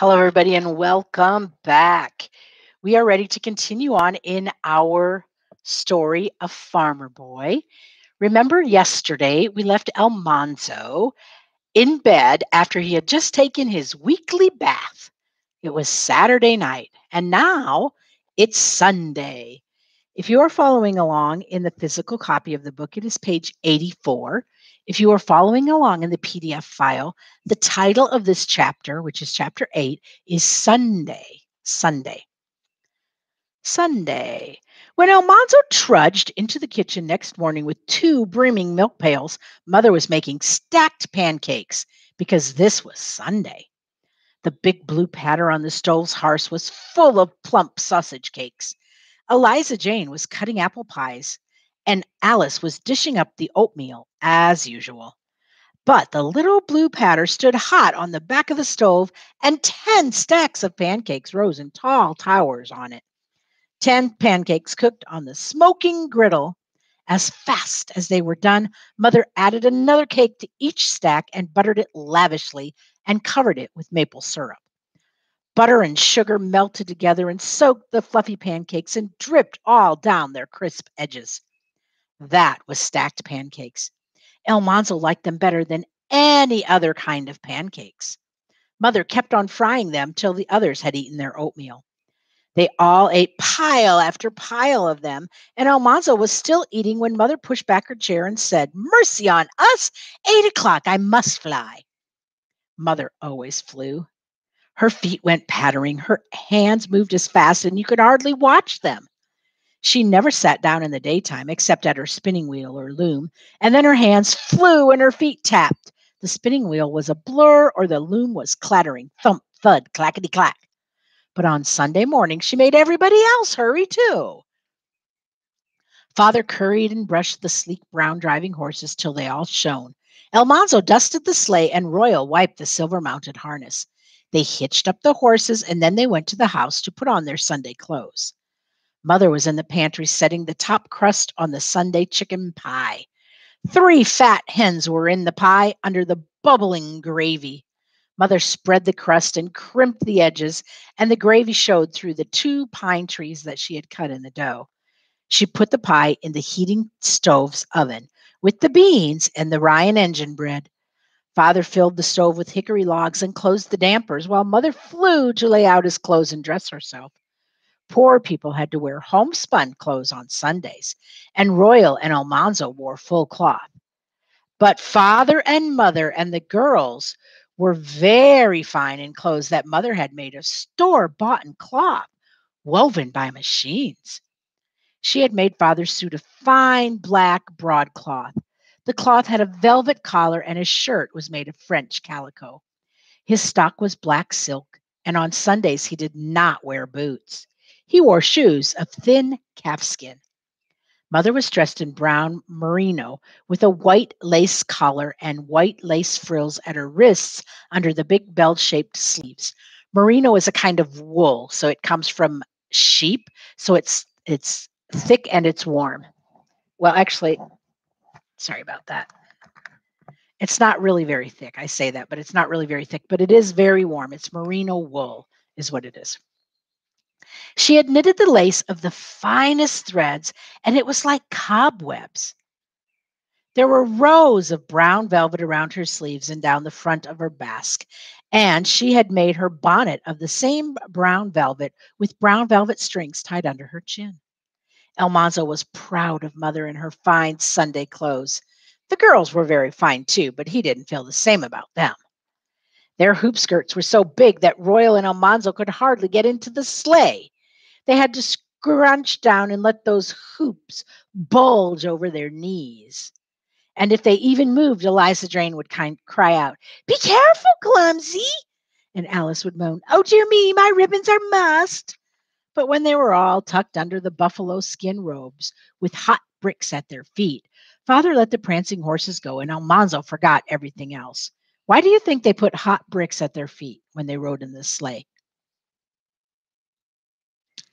Hello, everybody, and welcome back. We are ready to continue on in our story of Farmer Boy. Remember, yesterday we left Almanzo in bed after he had just taken his weekly bath. It was Saturday night, and now it's Sunday. If you are following along in the physical copy of the book, it is page 84. If you are following along in the PDF file, the title of this chapter, which is chapter 8, is Sunday. Sunday. Sunday. When Almanzo trudged into the kitchen next morning with two brimming milk pails, Mother was making stacked pancakes because this was Sunday. The big blue patter on the stove's hearth was full of plump sausage cakes. Eliza Jane was cutting apple pies and Alice was dishing up the oatmeal as usual. But the little blue patter stood hot on the back of the stove, and 10 stacks of pancakes rose in tall towers on it. 10 pancakes cooked on the smoking griddle. As fast as they were done, Mother added another cake to each stack and buttered it lavishly and covered it with maple syrup. Butter and sugar melted together and soaked the fluffy pancakes and dripped all down their crisp edges. That was stacked pancakes. Almanzo liked them better than any other kind of pancakes. Mother kept on frying them till the others had eaten their oatmeal. They all ate pile after pile of them, and Almanzo was still eating when Mother pushed back her chair and said, Mercy on us! Eight o'clock, I must fly. Mother always flew. Her feet went pattering, her hands moved as fast, and you could hardly watch them. She never sat down in the daytime except at her spinning wheel or loom, and then her hands flew and her feet tapped. The spinning wheel was a blur or the loom was clattering thump, thud, clackety clack. But on Sunday morning, she made everybody else hurry too. Father curried and brushed the sleek brown driving horses till they all shone. Almanzo dusted the sleigh and Royal wiped the silver mounted harness. They hitched up the horses and then they went to the house to put on their Sunday clothes. Mother was in the pantry setting the top crust on the Sunday chicken pie. Three fat hens were in the pie under the bubbling gravy. Mother spread the crust and crimped the edges, and the gravy showed through the two pine trees that she had cut in the dough. She put the pie in the heating stove's oven with the beans and the rye and engine bread. Father filled the stove with hickory logs and closed the dampers, while Mother flew to lay out his clothes and dress herself. Poor people had to wear homespun clothes on Sundays, and Royal and Almanzo wore full cloth. But father and mother and the girls were very fine in clothes that mother had made of store bought cloth, woven by machines. She had made father's suit of fine black broadcloth. The cloth had a velvet collar, and his shirt was made of French calico. His stock was black silk, and on Sundays he did not wear boots. He wore shoes of thin calfskin. Mother was dressed in brown merino with a white lace collar and white lace frills at her wrists under the big bell shaped sleeves. Merino is a kind of wool, so it comes from sheep, so it's it's thick and it's warm. Well, actually, sorry about that. It's not really very thick. I say that, but it's not really very thick, but it is very warm. It's merino wool, is what it is. She had knitted the lace of the finest threads, and it was like cobwebs. There were rows of brown velvet around her sleeves and down the front of her basque, and she had made her bonnet of the same brown velvet with brown velvet strings tied under her chin. Almanzo was proud of mother in her fine Sunday clothes. The girls were very fine too, but he didn't feel the same about them. Their hoop skirts were so big that Royal and Almanzo could hardly get into the sleigh. They had to scrunch down and let those hoops bulge over their knees. And if they even moved, Eliza Jane would kind cry out, Be careful, clumsy. And Alice would moan, Oh, dear me, my ribbons are mussed. But when they were all tucked under the buffalo skin robes with hot bricks at their feet, Father let the prancing horses go, and Almanzo forgot everything else. Why do you think they put hot bricks at their feet when they rode in the sleigh?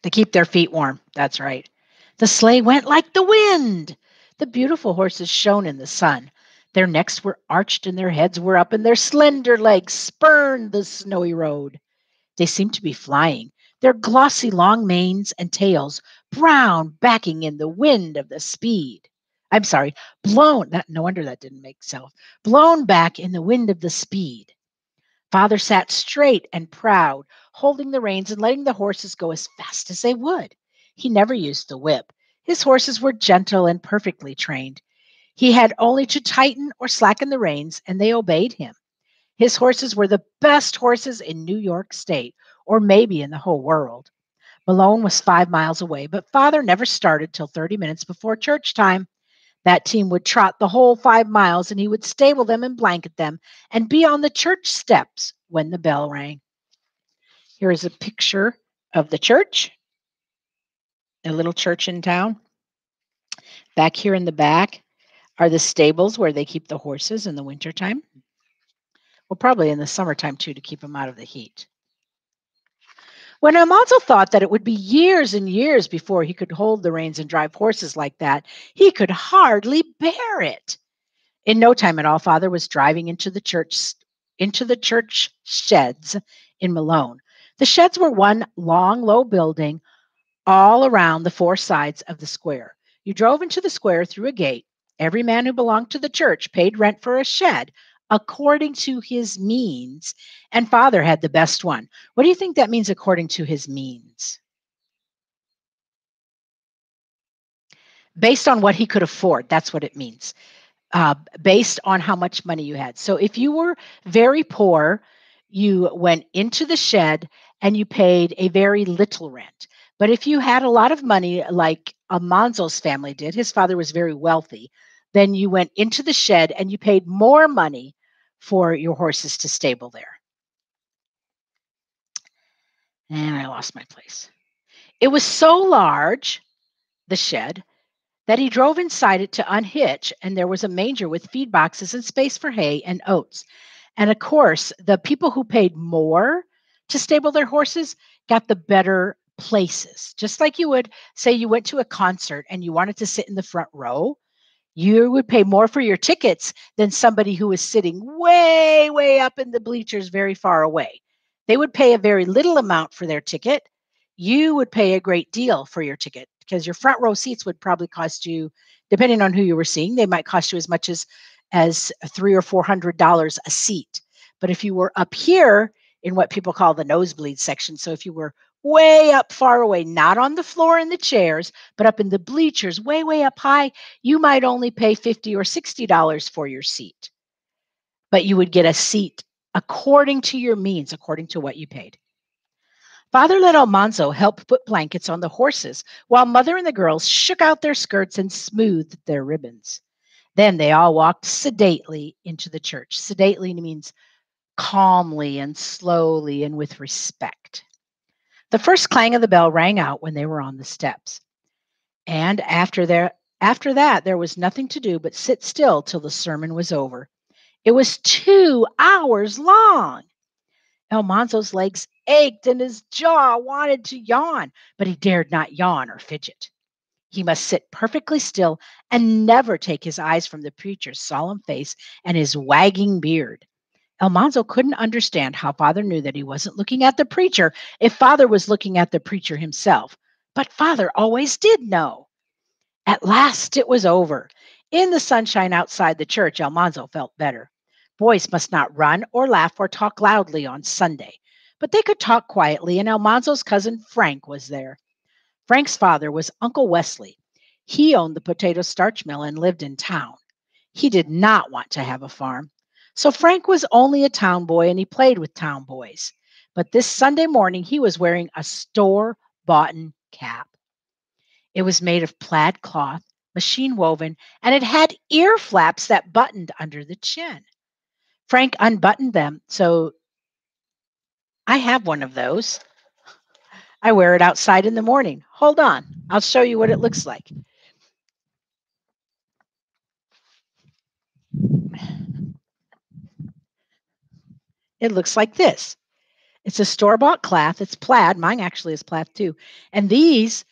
To keep their feet warm. That's right. The sleigh went like the wind. The beautiful horses shone in the sun. Their necks were arched and their heads were up, and their slender legs spurned the snowy road. They seemed to be flying, their glossy long manes and tails brown backing in the wind of the speed. I'm sorry, blown. That, no wonder that didn't make sense. Blown back in the wind of the speed. Father sat straight and proud, holding the reins and letting the horses go as fast as they would. He never used the whip. His horses were gentle and perfectly trained. He had only to tighten or slacken the reins, and they obeyed him. His horses were the best horses in New York State, or maybe in the whole world. Malone was five miles away, but father never started till 30 minutes before church time. That team would trot the whole five miles and he would stable them and blanket them and be on the church steps when the bell rang. Here is a picture of the church, a little church in town. Back here in the back are the stables where they keep the horses in the wintertime. Well, probably in the summertime too, to keep them out of the heat. When Almanzo thought that it would be years and years before he could hold the reins and drive horses like that, he could hardly bear it. In no time at all, father was driving into the church into the church sheds in Malone. The sheds were one long, low building all around the four sides of the square. You drove into the square through a gate. Every man who belonged to the church paid rent for a shed according to his means, and father had the best one. What do you think that means according to his means? Based on what he could afford, that's what it means. Uh, based on how much money you had. So if you were very poor, you went into the shed and you paid a very little rent. But if you had a lot of money, like Almanzo's family did, his father was very wealthy, then you went into the shed and you paid more money for your horses to stable there. And I lost my place. It was so large, the shed, that he drove inside it to unhitch, and there was a manger with feed boxes and space for hay and oats. And of course, the people who paid more to stable their horses got the better places. Just like you would say you went to a concert and you wanted to sit in the front row, you would pay more for your tickets than somebody who was sitting way, way up in the bleachers very far away. They would pay a very little amount for their ticket. You would pay a great deal for your ticket because your front row seats would probably cost you, depending on who you were seeing, they might cost you as much as as three or four hundred dollars a seat. But if you were up here in what people call the nosebleed section, so if you were way up far away, not on the floor in the chairs, but up in the bleachers, way, way up high, you might only pay 50 or $60 for your seat. But you would get a seat according to your means, according to what you paid. Father let Almanzo help put blankets on the horses while mother and the girls shook out their skirts and smoothed their ribbons. Then they all walked sedately into the church. Sedately means calmly and slowly and with respect. The first clang of the bell rang out when they were on the steps. And after there after that there was nothing to do but sit still till the sermon was over. It was 2 hours long. Almanzo's legs ached and his jaw wanted to yawn, but he dared not yawn or fidget. He must sit perfectly still and never take his eyes from the preacher's solemn face and his wagging beard. Almanzo couldn't understand how father knew that he wasn't looking at the preacher if father was looking at the preacher himself. But father always did know. At last it was over. In the sunshine outside the church, Almanzo felt better. Boys must not run or laugh or talk loudly on Sunday, but they could talk quietly, and Almanzo's cousin Frank was there. Frank's father was Uncle Wesley. He owned the potato starch mill and lived in town. He did not want to have a farm. So Frank was only a town boy and he played with town boys. But this Sunday morning, he was wearing a store bought cap. It was made of plaid cloth, machine woven, and it had ear flaps that buttoned under the chin. Frank unbuttoned them. So I have one of those. I wear it outside in the morning. Hold on, I'll show you what it looks like. It looks like this. It's a store bought cloth. It's plaid. Mine actually is plaid too. And these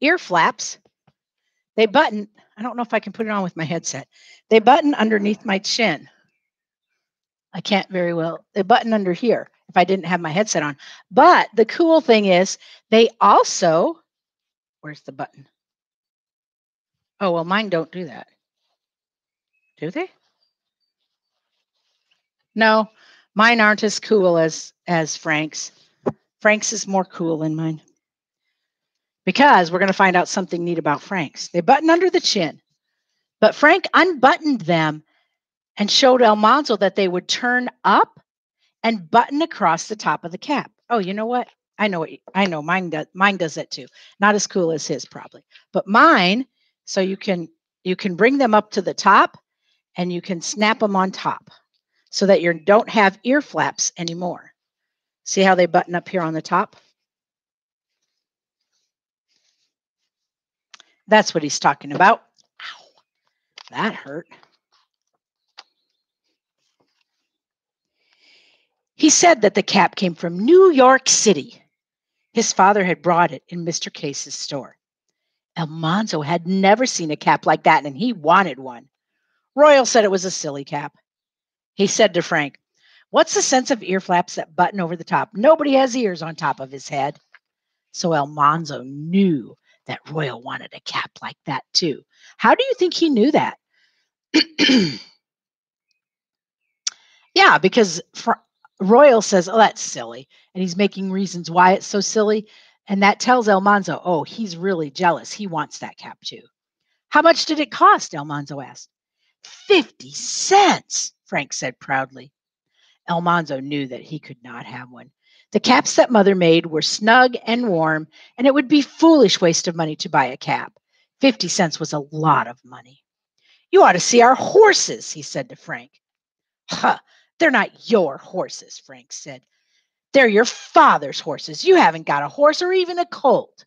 ear flaps, they button. I don't know if I can put it on with my headset. They button underneath my chin. I can't very well. They button under here. if I didn't have my headset on. But the cool thing is, they also, where's the button? Oh, well, mine don't do that. Do they? No, mine aren't as cool as as Frank's. Frank's is more cool than mine. Because we're going to find out something neat about Frank's. They button under the chin. But Frank unbuttoned them and showed Almanzo that they would turn up and button across the top of the cap. Oh, you know what? I know what I know. Mine does. Mine does that too. Not as cool as his, probably, but mine. So you can you can bring them up to the top, and you can snap them on top, so that you don't have ear flaps anymore. See how they button up here on the top? That's what he's talking about. Ow, that hurt. He said that the cap came from New York City. His father had brought it in Mr. Case's store. Almanzo had never seen a cap like that, and he wanted one. Royal said it was a silly cap. He said to Frank, What's the sense of ear flaps that button over the top? Nobody has ears on top of his head. So Almanzo knew that Royal wanted a cap like that too. How do you think he knew that? yeah, because Royal says, Oh, that's silly. And he's making reasons why it's so silly. And that tells Almanzo, Oh, he's really jealous. He wants that cap too. How much did it cost? Almanzo asked. 50 cents, Frank said proudly. Almanzo knew that he could not have one. The caps that mother made were snug and warm, and it would be foolish waste of money to buy a cap. Fifty cents was a lot of money. You ought to see our horses, he said to Frank. Huh, they're not your horses, Frank said. They're your father's horses. You haven't got a horse or even a colt.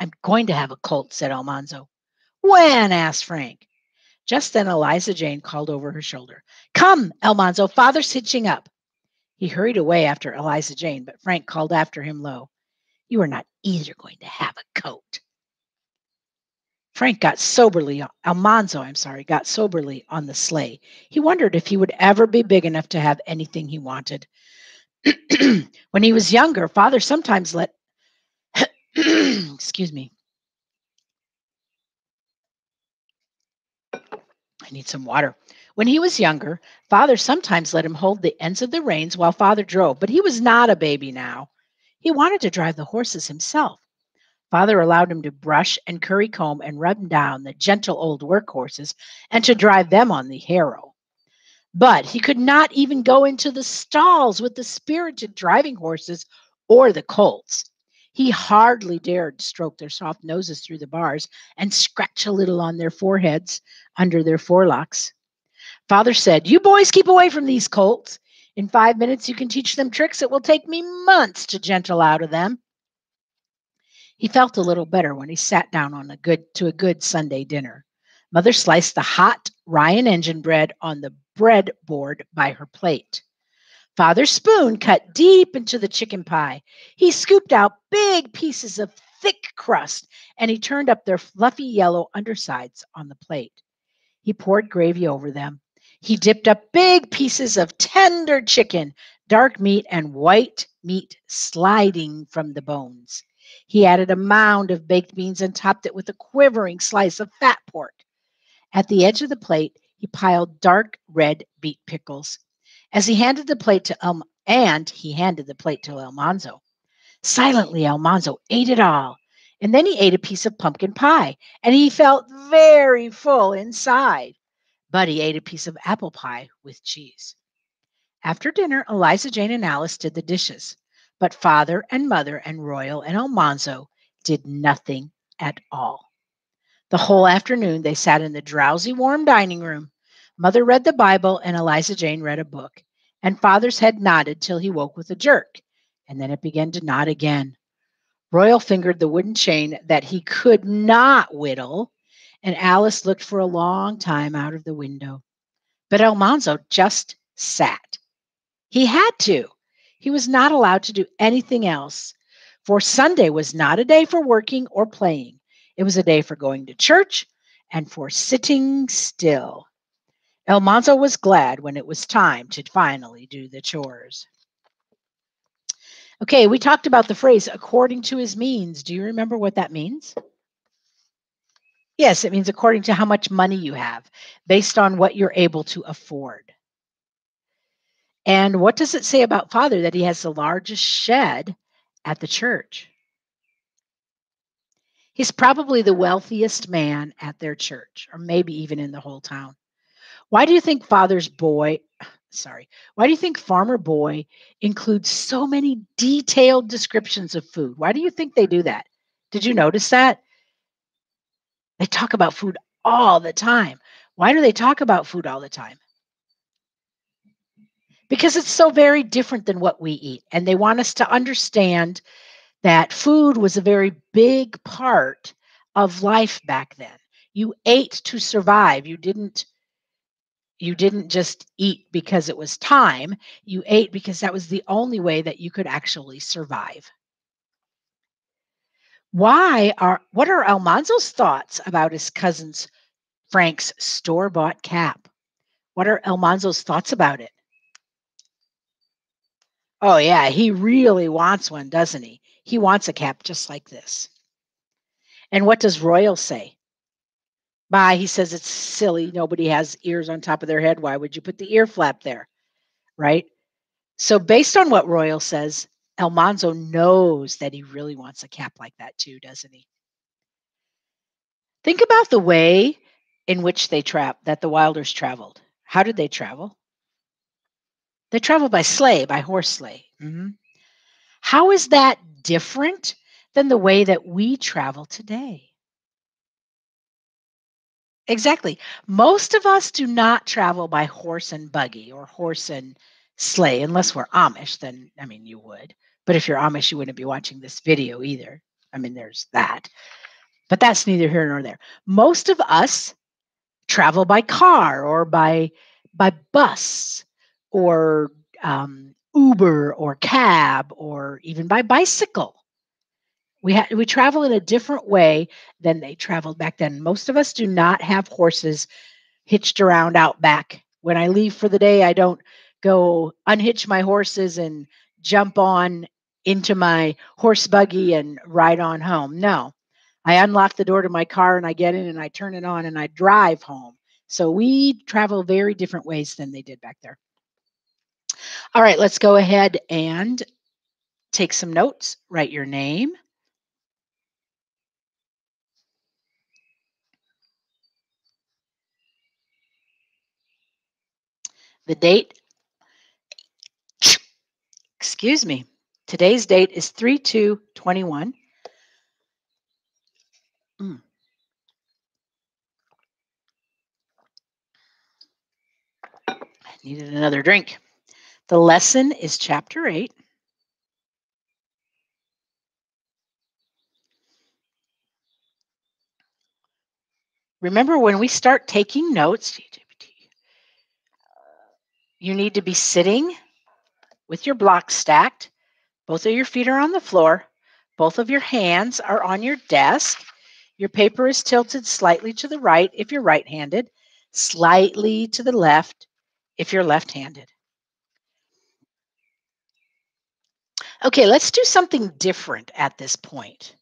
I'm going to have a colt, said Almanzo. When? asked Frank. Just then Eliza Jane called over her shoulder. Come, Almanzo, father's hitching up. He hurried away after Eliza Jane, but Frank called after him low. You are not either going to have a coat. Frank got soberly, Almanzo, I'm sorry, got soberly on the sleigh. He wondered if he would ever be big enough to have anything he wanted. when he was younger, father sometimes let, excuse me, I need some water. When he was younger, father sometimes let him hold the ends of the reins while father drove, but he was not a baby now. He wanted to drive the horses himself. Father allowed him to brush and curry comb and rub down the gentle old workhorses and to drive them on the harrow. But he could not even go into the stalls with the spirited driving horses or the colts. He hardly dared stroke their soft noses through the bars and scratch a little on their foreheads under their forelocks. Father said, You boys keep away from these colts. In five minutes, you can teach them tricks it will take me months to gentle out of them. He felt a little better when he sat down on a good to a good Sunday dinner. Mother sliced the hot rye and engine bread on the bread board by her plate. Father's spoon cut deep into the chicken pie. He scooped out big pieces of thick crust and he turned up their fluffy yellow undersides on the plate. He poured gravy over them. He dipped up big pieces of tender chicken, dark meat, and white meat sliding from the bones. He added a mound of baked beans and topped it with a quivering slice of fat pork. At the edge of the plate, he piled dark red beet pickles. As he handed the plate to El, and he handed the plate to Almanzo. Silently, Almanzo ate it all, and then he ate a piece of pumpkin pie, and he felt very full inside. But he ate a piece of apple pie with cheese. After dinner, Eliza Jane and Alice did the dishes, but father and mother and Royal and Almanzo did nothing at all. The whole afternoon they sat in the drowsy, warm dining room. Mother read the Bible and Eliza Jane read a book and father's head nodded till he woke with a jerk, and then it began to nod again. Royal fingered the wooden chain that he could not whittle, and Alice looked for a long time out of the window. But Almanzo just sat. He had to. He was not allowed to do anything else, for Sunday was not a day for working or playing. It was a day for going to church and for sitting still. Almanzo was glad when it was time to finally do the chores. Okay, we talked about the phrase according to his means. Do you remember what that means? Yes, it means according to how much money you have, based on what you're able to afford. And what does it say about Father that he has the largest shed at the church? He's probably the wealthiest man at their church, or maybe even in the whole town. Why do you think Father's boy, sorry, why do you think Farmer Boy includes so many detailed descriptions of food? Why do you think they do that? Did you notice that? They talk about food all the time. Why do they talk about food all the time? Because it's so very different than what we eat. And they want us to understand that food was a very big part of life back then. You ate to survive. You didn't you didn't just eat because it was time. You ate because that was the only way that you could actually survive. Why are what are Almanzo's thoughts about his cousin's Frank's store-bought cap? What are Almanzo's thoughts about it? Oh yeah, he really wants one, doesn't he? He wants a cap just like this. And what does Royal say? Bye. He says it's silly. Nobody has ears on top of their head. Why would you put the ear flap there? Right? So, based on what Royal says, Almanzo knows that he really wants a cap like that too, doesn't he? Think about the way in which they trap that the Wilders traveled. How did they travel? They traveled by sleigh, by horse sleigh. Mm-hmm. How is that different than the way that we travel today? Exactly. Most of us do not travel by horse and buggy or horse and sleigh unless we're Amish, then I mean you would. But if you're Amish, you wouldn't be watching this video either. I mean, there's that. But that's neither here nor there. Most of us travel by car or by by bus or um, Uber or cab or even by bicycle. We ha- we travel in a different way than they traveled back then. Most of us do not have horses hitched around out back. When I leave for the day, I don't go unhitch my horses and jump on into my horse buggy and ride on home. No, I unlock the door to my car and I get in and I turn it on and I drive home. So we travel very different ways than they did back there. All right, let's go ahead and take some notes. Write your name. The date. Excuse me. Today's date is 3 2 21. Mm. I needed another drink. The lesson is chapter 8. Remember, when we start taking notes, you need to be sitting with your blocks stacked both of your feet are on the floor. Both of your hands are on your desk. Your paper is tilted slightly to the right if you're right handed, slightly to the left if you're left handed. Okay, let's do something different at this point.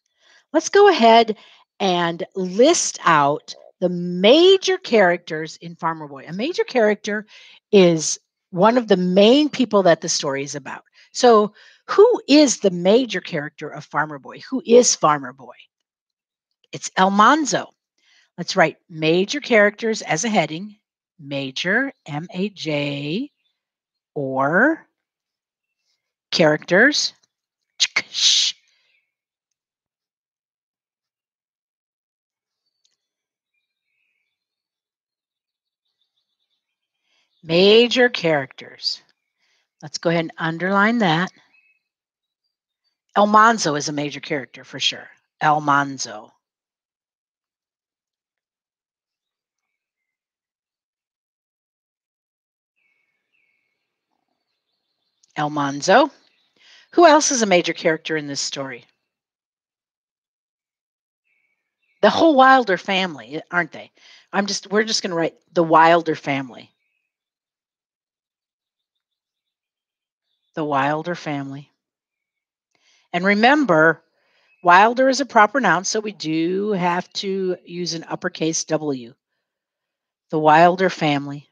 Let's go ahead and list out the major characters in Farmer Boy. A major character is one of the main people that the story is about. So who is the major character of Farmer Boy? Who is Farmer Boy? It's Almanzo. Let's write major characters as a heading. Major, M A J, or characters. Major characters. Let's go ahead and underline that. Almanzo is a major character for sure. Almanzo. Almanzo. Who else is a major character in this story? The whole Wilder family, aren't they? I'm just we're just going to write the Wilder family. The Wilder family. And remember, Wilder is a proper noun, so we do have to use an uppercase W. The Wilder family.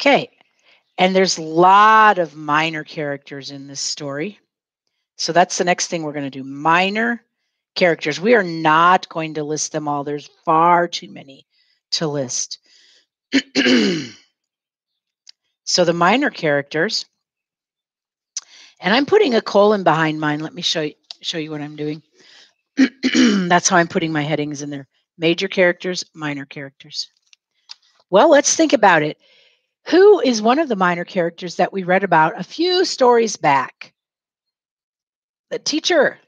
Okay, and there's a lot of minor characters in this story. So that's the next thing we're going to do minor characters. We are not going to list them all, there's far too many to list. so the minor characters, and I'm putting a colon behind mine. Let me show you, show you what I'm doing. That's how I'm putting my headings in there. Major characters, minor characters. Well, let's think about it. Who is one of the minor characters that we read about a few stories back? The teacher,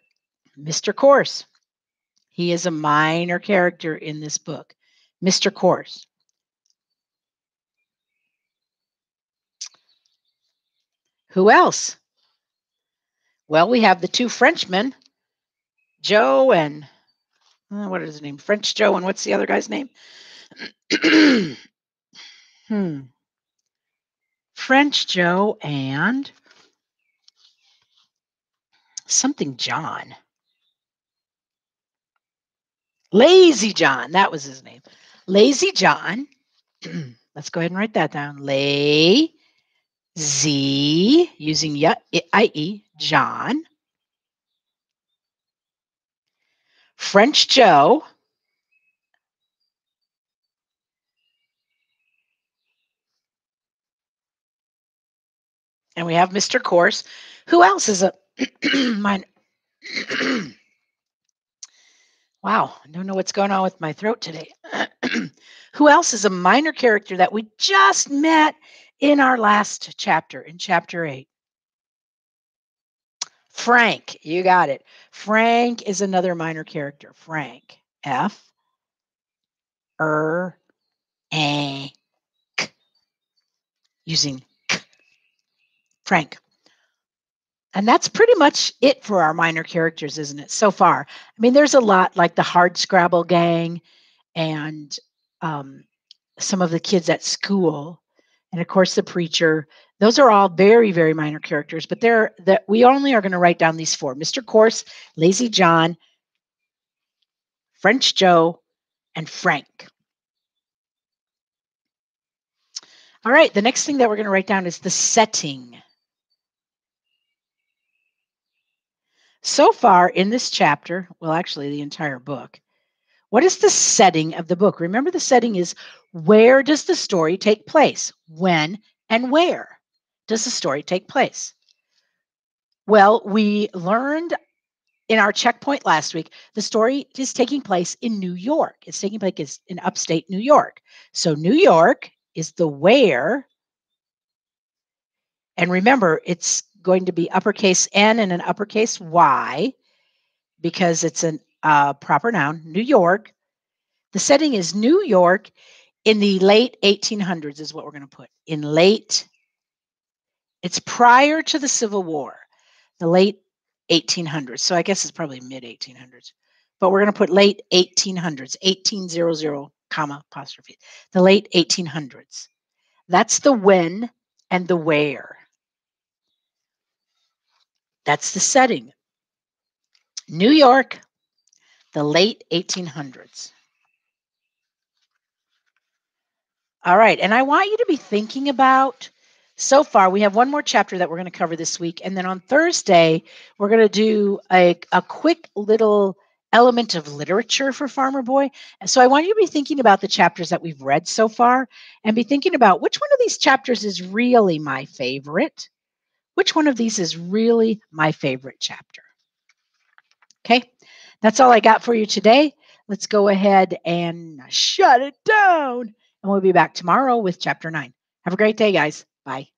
Mr. Corse. He is a minor character in this book. Mr. Corse. Who else? Well, we have the two Frenchmen, Joe and uh, what is his name? French Joe, and what's the other guy's name? hmm. French Joe and something John. Lazy John, that was his name. Lazy John. Let's go ahead and write that down. Lazy, using IE, John. French Joe. And we have Mr. Corse. Who else is a mine? wow, I don't know what's going on with my throat today. Who else is a minor character that we just met in our last chapter, in chapter eight? Frank, you got it. Frank is another minor character. Frank. F. Er. A. K. Using K. Frank. And that's pretty much it for our minor characters, isn't it, so far? I mean, there's a lot like the Hard Scrabble Gang and um, some of the kids at school, and of course, the preacher. Those are all very, very minor characters, but they're that we only are going to write down these four Mr. Corse, Lazy John, French Joe, and Frank. All right, the next thing that we're going to write down is the setting. So far in this chapter, well, actually, the entire book, what is the setting of the book? Remember, the setting is where does the story take place? When and where does the story take place? Well, we learned in our checkpoint last week, the story is taking place in New York. It's taking place in upstate New York. So, New York is the where. And remember, it's going to be uppercase N and an uppercase Y because it's a uh, proper noun, New York. The setting is New York in the late 1800s, is what we're going to put. In late, it's prior to the Civil War, the late 1800s. So I guess it's probably mid 1800s, but we're going to put late 1800s, 1800, comma, apostrophe, the late 1800s. That's the when and the where. That's the setting. New York, the late 1800s. All right, and I want you to be thinking about so far we have one more chapter that we're going to cover this week and then on thursday we're going to do a, a quick little element of literature for farmer boy so i want you to be thinking about the chapters that we've read so far and be thinking about which one of these chapters is really my favorite which one of these is really my favorite chapter? Okay, that's all I got for you today. Let's go ahead and shut it down. And we'll be back tomorrow with chapter nine. Have a great day, guys. Bye.